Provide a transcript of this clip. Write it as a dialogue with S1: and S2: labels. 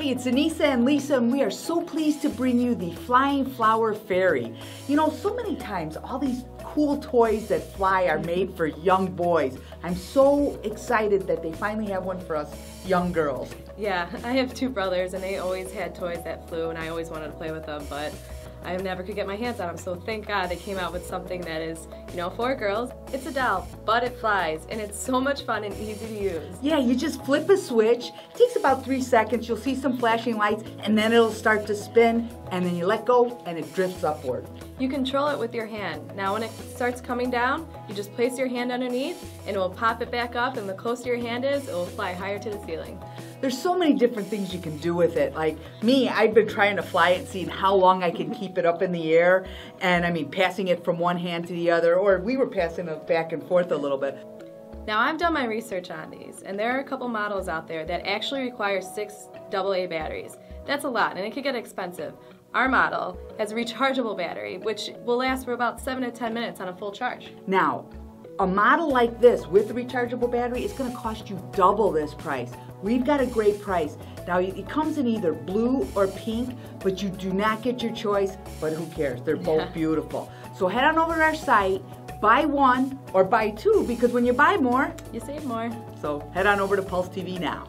S1: Hey, it's Anissa and Lisa, and we are so pleased to bring you the Flying Flower Fairy. You know, so many times all these cool toys that fly are made for young boys. I'm so excited that they finally have one for us young girls.
S2: Yeah, I have two brothers, and they always had toys that flew, and I always wanted to play with them, but I never could get my hands on them, so thank God they came out with something that is, you know, for girls. It's a doll, but it flies, and it's so much fun and easy to use.
S1: Yeah, you just flip a switch. It takes about three seconds. You'll see some flashing lights, and then it'll start to spin, and then you let go, and it drifts upward.
S2: You control it with your hand. Now when it starts coming down, you just place your hand underneath, and it will pop it back up, and the closer your hand is, it will fly higher to the ceiling.
S1: There's so many different things you can do with it. Like me, I've been trying to fly it, seeing how long I can keep it up in the air. And I mean, passing it from one hand to the other, or we were passing it back and forth a little bit.
S2: Now I've done my research on these, and there are a couple models out there that actually require six AA batteries. That's a lot, and it could get expensive. Our model has a rechargeable battery, which will last for about 7 to 10 minutes on a full charge.
S1: Now, a model like this with a rechargeable battery is going to cost you double this price. We've got a great price. Now, it comes in either blue or pink, but you do not get your choice, but who cares? They're both
S2: Yeah.
S1: beautiful. So head on over to our site, buy one or buy two, because when you buy more,
S2: You save more.
S1: so head on over to Pulse TV now.